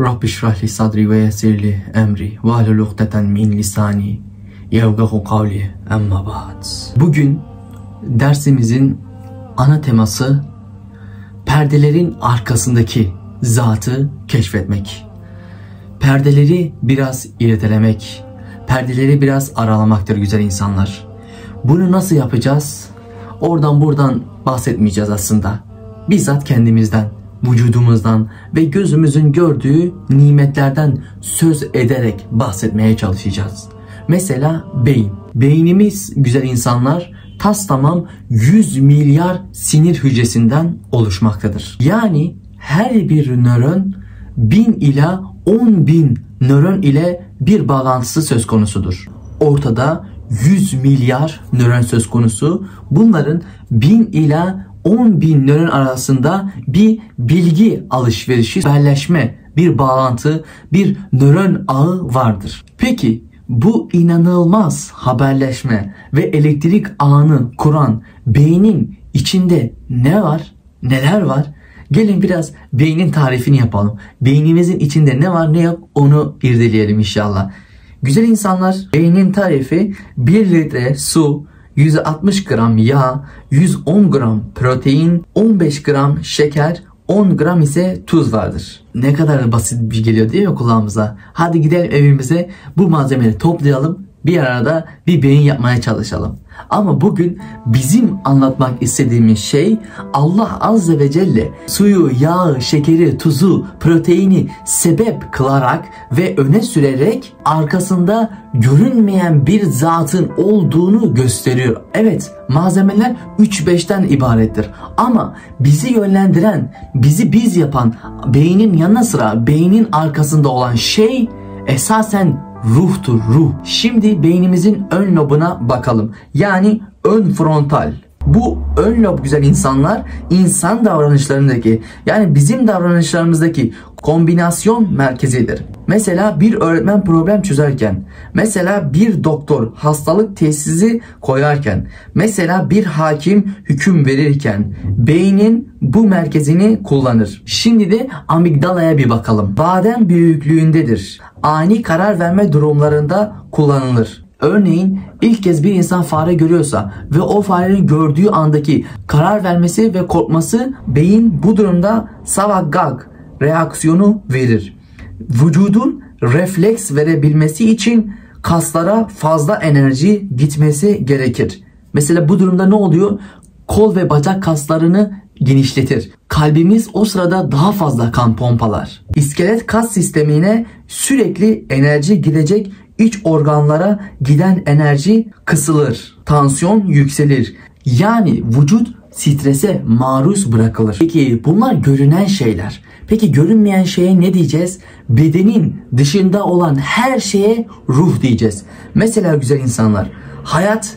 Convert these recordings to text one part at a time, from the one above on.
Rabbi şrahli sadri ve yesirli emri ve ahlul uhdeten min lisani yevgahu kavli emma ba'd. Bugün dersimizin ana teması perdelerin arkasındaki zatı keşfetmek. Perdeleri biraz irdelemek, perdeleri biraz aralamaktır güzel insanlar. Bunu nasıl yapacağız? Oradan buradan bahsetmeyeceğiz aslında. Bizzat kendimizden, vücudumuzdan ve gözümüzün gördüğü nimetlerden söz ederek bahsetmeye çalışacağız. Mesela beyin. Beynimiz güzel insanlar tas tamam 100 milyar sinir hücresinden oluşmaktadır. Yani her bir nöron 1000 ila 10 bin nöron ile bir bağlantısı söz konusudur. Ortada 100 milyar nöron söz konusu. Bunların 1000 ila 10 bin nöron arasında bir bilgi alışverişi, haberleşme, bir bağlantı, bir nöron ağı vardır. Peki bu inanılmaz haberleşme ve elektrik ağını kuran beynin içinde ne var? Neler var? Gelin biraz beynin tarifini yapalım. Beynimizin içinde ne var ne yok onu irdeleyelim inşallah. Güzel insanlar beynin tarifi 1 litre su, 160 gram yağ, 110 gram protein, 15 gram şeker, 10 gram ise tuz vardır. Ne kadar basit bir geliyor değil mi kulağımıza? Hadi gidelim evimize bu malzemeleri toplayalım bir arada bir beyin yapmaya çalışalım. Ama bugün bizim anlatmak istediğimiz şey Allah Azze ve Celle suyu, yağı, şekeri, tuzu, proteini sebep kılarak ve öne sürerek arkasında görünmeyen bir zatın olduğunu gösteriyor. Evet malzemeler 3-5'ten ibarettir. Ama bizi yönlendiren, bizi biz yapan beynin yanı sıra beynin arkasında olan şey esasen ruhtur ruh. Şimdi beynimizin ön lobuna bakalım. Yani ön frontal. Bu ön lob güzel insanlar insan davranışlarındaki yani bizim davranışlarımızdaki kombinasyon merkezidir. Mesela bir öğretmen problem çözerken, mesela bir doktor hastalık teşhisi koyarken, mesela bir hakim hüküm verirken beynin bu merkezini kullanır. Şimdi de amigdalaya bir bakalım. Badem büyüklüğündedir. Ani karar verme durumlarında kullanılır. Örneğin ilk kez bir insan fare görüyorsa ve o farenin gördüğü andaki karar vermesi ve korkması beyin bu durumda savagag reaksiyonu verir. Vücudun refleks verebilmesi için kaslara fazla enerji gitmesi gerekir. Mesela bu durumda ne oluyor? Kol ve bacak kaslarını genişletir. Kalbimiz o sırada daha fazla kan pompalar. İskelet kas sistemine sürekli enerji gidecek iç organlara giden enerji kısılır. Tansiyon yükselir. Yani vücut strese maruz bırakılır. Peki bunlar görünen şeyler. Peki görünmeyen şeye ne diyeceğiz? Bedenin dışında olan her şeye ruh diyeceğiz. Mesela güzel insanlar hayat,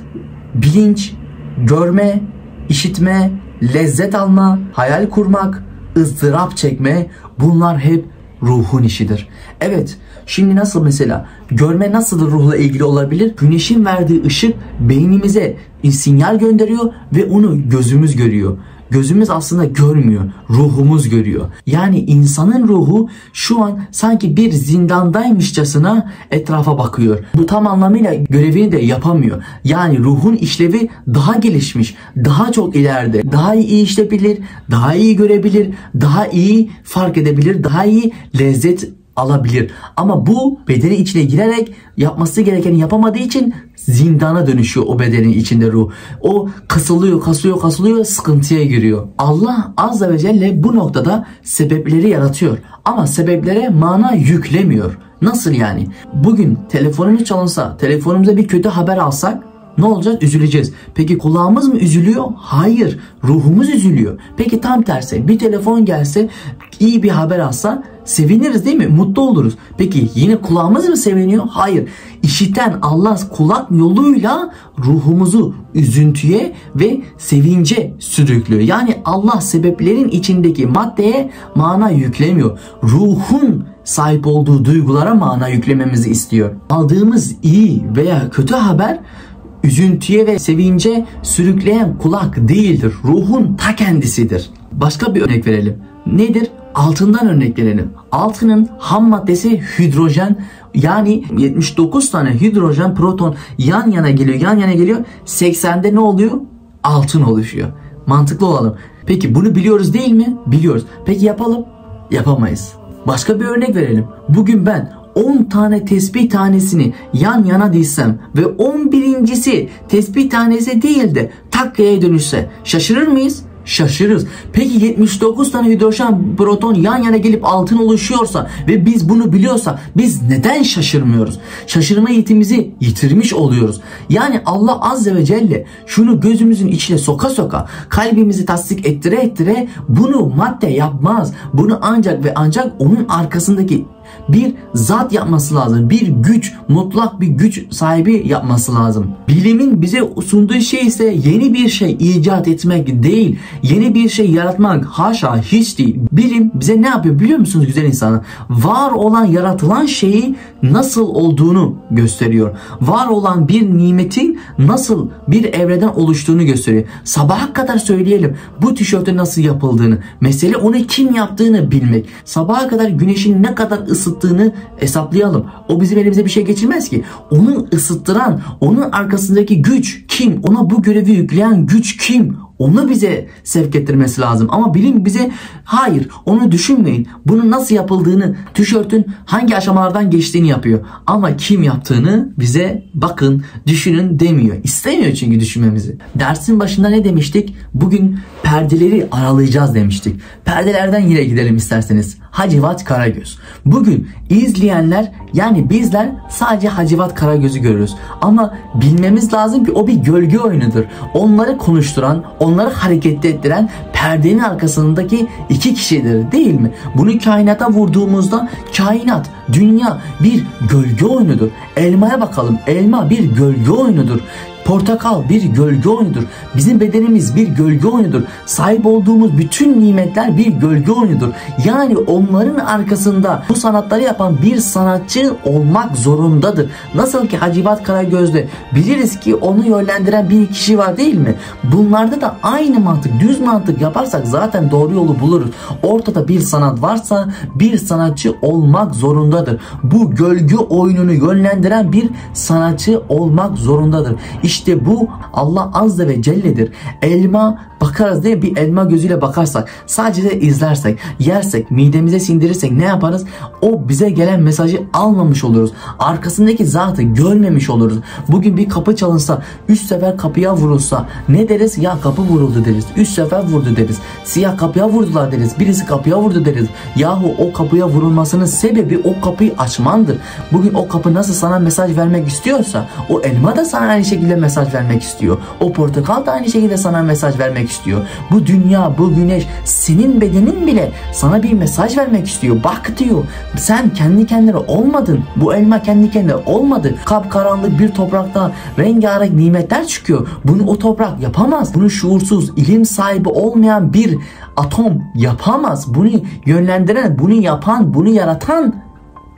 bilinç, görme, işitme, lezzet alma, hayal kurmak, ızdırap çekme bunlar hep ruhun işidir. Evet şimdi nasıl mesela görme nasıl ruhla ilgili olabilir? Güneşin verdiği ışık beynimize sinyal gönderiyor ve onu gözümüz görüyor. Gözümüz aslında görmüyor. Ruhumuz görüyor. Yani insanın ruhu şu an sanki bir zindandaymışçasına etrafa bakıyor. Bu tam anlamıyla görevini de yapamıyor. Yani ruhun işlevi daha gelişmiş, daha çok ileride, daha iyi işleyebilir, daha iyi görebilir, daha iyi fark edebilir, daha iyi lezzet alabilir. Ama bu bedeni içine girerek yapması gerekeni yapamadığı için zindana dönüşüyor o bedenin içinde ruh. O kasılıyor, kasılıyor, kasılıyor, sıkıntıya giriyor. Allah azze ve celle bu noktada sebepleri yaratıyor. Ama sebeplere mana yüklemiyor. Nasıl yani? Bugün telefonumuz çalınsa, telefonumuza bir kötü haber alsak ne olacak? Üzüleceğiz. Peki kulağımız mı üzülüyor? Hayır. Ruhumuz üzülüyor. Peki tam tersi bir telefon gelse iyi bir haber alsa seviniriz değil mi? Mutlu oluruz. Peki yine kulağımız mı seviniyor? Hayır. İşiten Allah kulak yoluyla ruhumuzu üzüntüye ve sevince sürüklüyor. Yani Allah sebeplerin içindeki maddeye mana yüklemiyor. Ruhun sahip olduğu duygulara mana yüklememizi istiyor. Aldığımız iyi veya kötü haber üzüntüye ve sevince sürükleyen kulak değildir. Ruhun ta kendisidir. Başka bir örnek verelim. Nedir? Altından örnek verelim. Altının ham maddesi hidrojen yani 79 tane hidrojen proton yan yana geliyor yan yana geliyor 80'de ne oluyor? Altın oluşuyor. Mantıklı olalım. Peki bunu biliyoruz değil mi? Biliyoruz. Peki yapalım? Yapamayız. Başka bir örnek verelim. Bugün ben 10 tane tesbih tanesini yan yana dizsem ve 11.si tesbih tanesi değil de takkaya dönüşse şaşırır mıyız? Şaşırırız. Peki 79 tane hidrojen proton yan yana gelip altın oluşuyorsa ve biz bunu biliyorsa biz neden şaşırmıyoruz? Şaşırma yetimizi yitirmiş oluyoruz. Yani Allah Azze ve Celle şunu gözümüzün içine soka soka kalbimizi tasdik ettire ettire bunu madde yapmaz. Bunu ancak ve ancak onun arkasındaki bir zat yapması lazım. Bir güç, mutlak bir güç sahibi yapması lazım. Bilimin bize sunduğu şey ise yeni bir şey icat etmek değil. Yeni bir şey yaratmak haşa hiç değil. Bilim bize ne yapıyor biliyor musunuz güzel insanlar? Var olan yaratılan şeyi nasıl olduğunu gösteriyor. Var olan bir nimetin nasıl bir evreden oluştuğunu gösteriyor. Sabaha kadar söyleyelim bu tişörtün nasıl yapıldığını. Mesele onu kim yaptığını bilmek. Sabaha kadar güneşin ne kadar ısıttığını hesaplayalım. O bizim elimize bir şey geçirmez ki. Onun ısıttıran, onun arkasındaki güç kim? Ona bu görevi yükleyen güç kim? Onu bize sevk ettirmesi lazım. Ama bilim bize hayır onu düşünmeyin. Bunun nasıl yapıldığını, tişörtün hangi aşamalardan geçtiğini yapıyor. Ama kim yaptığını bize bakın, düşünün demiyor. İstemiyor çünkü düşünmemizi. Dersin başında ne demiştik? Bugün perdeleri aralayacağız demiştik. Perdelerden yine gidelim isterseniz. Hacivat Karagöz. Bugün izleyenler yani bizler sadece Hacivat Karagöz'ü görürüz. Ama bilmemiz lazım ki o bir gölge oyunudur. Onları konuşturan, onları hareket ettiren perdenin arkasındaki iki kişidir değil mi? Bunu kainata vurduğumuzda kainat, dünya bir gölge oyunudur. Elmaya bakalım. Elma bir gölge oyunudur. Portakal bir gölge oyunudur. Bizim bedenimiz bir gölge oyunudur. Sahip olduğumuz bütün nimetler bir gölge oyunudur. Yani onların arkasında bu sanatları yapan bir sanatçı olmak zorundadır. Nasıl ki Hacivat Karagöz'de biliriz ki onu yönlendiren bir kişi var değil mi? Bunlarda da aynı mantık, düz mantık yaparsak zaten doğru yolu buluruz. Ortada bir sanat varsa bir sanatçı olmak zorundadır. Bu gölge oyununu yönlendiren bir sanatçı olmak zorundadır. İşte bu Allah Azze ve Celle'dir. Elma bakarız mi? Bir elma gözüyle bakarsak, sadece de izlersek, yersek, midemize sindirirsek ne yaparız? O bize gelen mesajı almamış oluruz. Arkasındaki zatı görmemiş oluruz. Bugün bir kapı çalınsa, üç sefer kapıya vurulsa ne deriz? Ya kapı vuruldu deriz. Üç sefer vurdu deriz. Siyah kapıya vurdular deriz. Birisi kapıya vurdu deriz. Yahu o kapıya vurulmasının sebebi o kapıyı açmandır. Bugün o kapı nasıl sana mesaj vermek istiyorsa o elma da sana aynı şekilde mesaj vermek istiyor. O portakal da aynı şekilde sana mesaj vermek istiyor. Bu dünya, bu güneş, senin bedenin bile sana bir mesaj vermek istiyor. Bak diyor. Sen kendi kendine olmadın. Bu elma kendi kendine olmadı. Kapkaranlık bir topraktan rengarenk nimetler çıkıyor. Bunu o toprak yapamaz. Bunu şuursuz, ilim sahibi olmayan bir atom yapamaz. Bunu yönlendiren, bunu yapan, bunu yaratan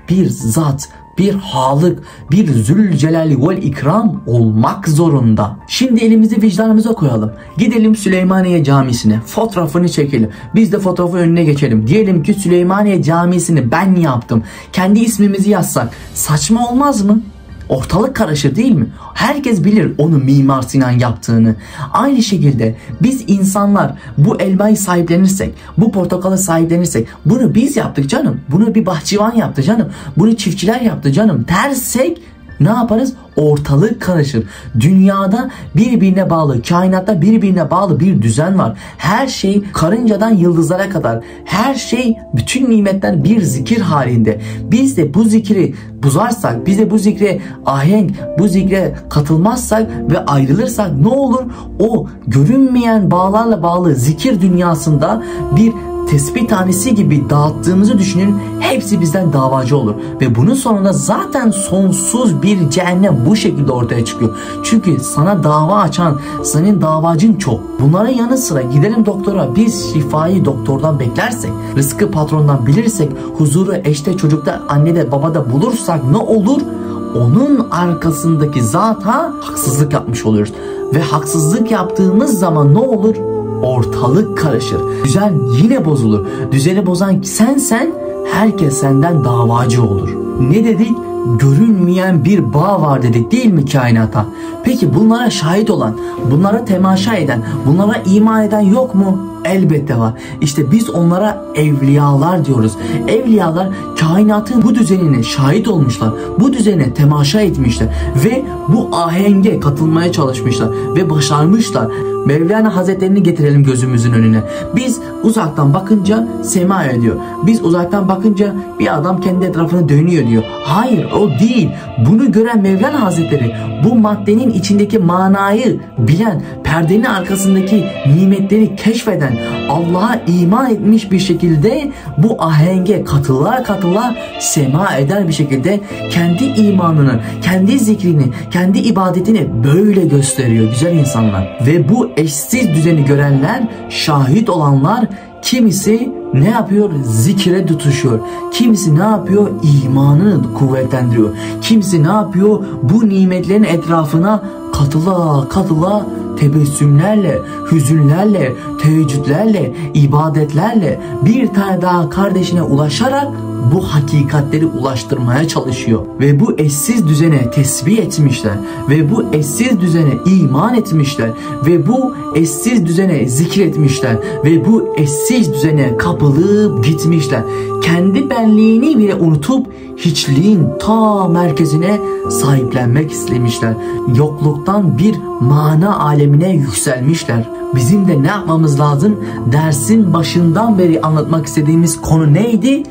bir zat bir halık, bir zülcelali vel ikram olmak zorunda. Şimdi elimizi vicdanımıza koyalım. Gidelim Süleymaniye Camisi'ne. Fotoğrafını çekelim. Biz de fotoğrafı önüne geçelim. Diyelim ki Süleymaniye Camisi'ni ben yaptım. Kendi ismimizi yazsak saçma olmaz mı? Ortalık karışır değil mi? Herkes bilir onu Mimar Sinan yaptığını. Aynı şekilde biz insanlar bu elmayı sahiplenirsek, bu portakalı sahiplenirsek bunu biz yaptık canım. Bunu bir bahçıvan yaptı canım. Bunu çiftçiler yaptı canım dersek ne yaparız? Ortalık karışır. Dünyada birbirine bağlı, kainatta birbirine bağlı bir düzen var. Her şey karıncadan yıldızlara kadar, her şey bütün nimetler bir zikir halinde. Biz de bu zikri bozarsak, biz de bu zikre ahenk, bu zikre katılmazsak ve ayrılırsak ne olur? O görünmeyen bağlarla bağlı zikir dünyasında bir tespih tanesi gibi dağıttığımızı düşünün hepsi bizden davacı olur. Ve bunun sonunda zaten sonsuz bir cehennem bu şekilde ortaya çıkıyor. Çünkü sana dava açan senin davacın çok. Bunlara yanı sıra gidelim doktora biz şifayı doktordan beklersek, rızkı patrondan bilirsek, huzuru eşte çocukta annede babada bulursak ne olur? Onun arkasındaki zata haksızlık yapmış oluyoruz. Ve haksızlık yaptığımız zaman ne olur? Ortalık karışır. Düzen yine bozulur. Düzeni bozan sen sen herkes senden davacı olur. Ne dedik? Görünmeyen bir bağ var dedik değil mi kainata? Peki bunlara şahit olan, bunlara temaşa eden, bunlara iman eden yok mu? Elbette var. İşte biz onlara evliyalar diyoruz. Evliyalar kainatın bu düzenine şahit olmuşlar. Bu düzene temaşa etmişler ve bu ahenge katılmaya çalışmışlar ve başarmışlar. Mevlana Hazretlerini getirelim gözümüzün önüne. Biz uzaktan bakınca sema ediyor. Biz uzaktan bakınca bir adam kendi etrafını dönüyor diyor. Hayır o değil. Bunu gören Mevlana Hazretleri bu maddenin içindeki manayı bilen, perdenin arkasındaki nimetleri keşfeden, Allah'a iman etmiş bir şekilde bu ahenge katıla katıla sema eder bir şekilde kendi imanını, kendi zikrini, kendi ibadetini böyle gösteriyor güzel insanlar. Ve bu eşsiz düzeni görenler, şahit olanlar kimisi ne yapıyor? Zikire tutuşuyor. Kimisi ne yapıyor? İmanını kuvvetlendiriyor. Kimisi ne yapıyor? Bu nimetlerin etrafına katıla katıla tebessümlerle, hüzünlerle, teheccüdlerle, ibadetlerle bir tane daha kardeşine ulaşarak bu hakikatleri ulaştırmaya çalışıyor. Ve bu eşsiz düzene tesbih etmişler. Ve bu eşsiz düzene iman etmişler. Ve bu eşsiz düzene zikretmişler. Ve bu eşsiz düzene kapılıp gitmişler. Kendi benliğini bile unutup hiçliğin ta merkezine sahiplenmek istemişler. Yokluktan bir mana alemine yükselmişler. Bizim de ne yapmamız lazım? Dersin başından beri anlatmak istediğimiz konu neydi?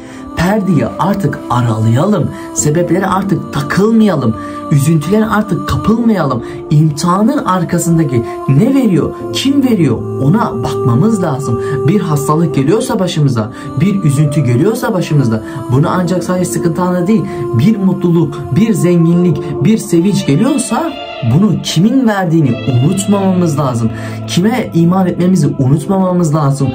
Perdeyi artık aralayalım. Sebeplere artık takılmayalım. Üzüntülere artık kapılmayalım. İmtihanın arkasındaki ne veriyor, kim veriyor ona bakmamız lazım. Bir hastalık geliyorsa başımıza, bir üzüntü geliyorsa başımızda bunu ancak sadece sıkıntı anı değil, bir mutluluk, bir zenginlik, bir sevinç geliyorsa bunu kimin verdiğini unutmamamız lazım. Kime iman etmemizi unutmamamız lazım.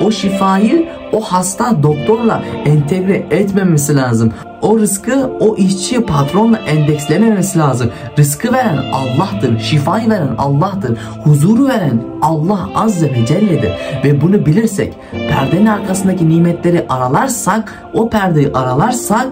O şifayı o hasta doktorla entegre etmemesi lazım. O rızkı o işçi patronla endekslememesi lazım. Rızkı veren Allah'tır. Şifayı veren Allah'tır. Huzuru veren Allah Azze ve Celle'dir. Ve bunu bilirsek, perdenin arkasındaki nimetleri aralarsak, o perdeyi aralarsak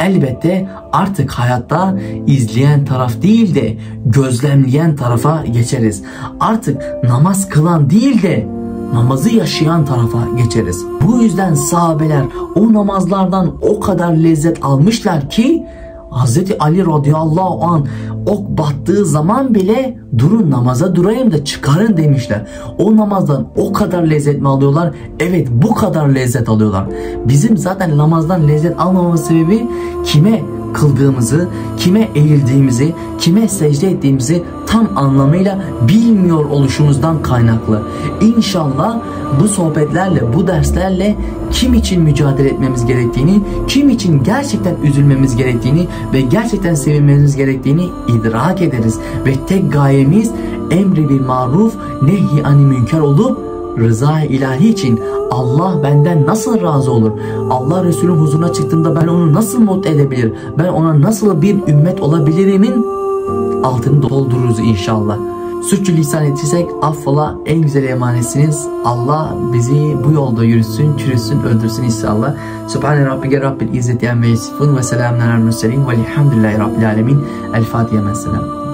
elbette artık hayatta izleyen taraf değil de gözlemleyen tarafa geçeriz. Artık namaz kılan değil de namazı yaşayan tarafa geçeriz. Bu yüzden sahabeler o namazlardan o kadar lezzet almışlar ki Hz. Ali radıyallahu an ok battığı zaman bile durun namaza durayım da çıkarın demişler. O namazdan o kadar lezzet mi alıyorlar? Evet bu kadar lezzet alıyorlar. Bizim zaten namazdan lezzet almamamız sebebi kime kıldığımızı, kime eğildiğimizi, kime secde ettiğimizi tam anlamıyla bilmiyor oluşumuzdan kaynaklı. İnşallah bu sohbetlerle, bu derslerle kim için mücadele etmemiz gerektiğini, kim için gerçekten üzülmemiz gerektiğini ve gerçekten sevinmemiz gerektiğini idrak ederiz. Ve tek gayemiz emri bir maruf, nehi ani münker olup rıza ilahi için Allah benden nasıl razı olur? Allah Resulü huzuruna çıktığımda ben onu nasıl mutlu edebilir? Ben ona nasıl bir ümmet olabilirimin altını doldururuz inşallah. Suçlu lisan ettiysek affola en güzel emanetsiniz. Allah bizi bu yolda yürüsün, çürüsün, öldürsün inşallah. Subhane Rabbike Rabbil İzzeti Emme Yesifun ve selamun aleyhi ve sellem velhamdülillahi Rabbil Alemin. El Fatiha mesela.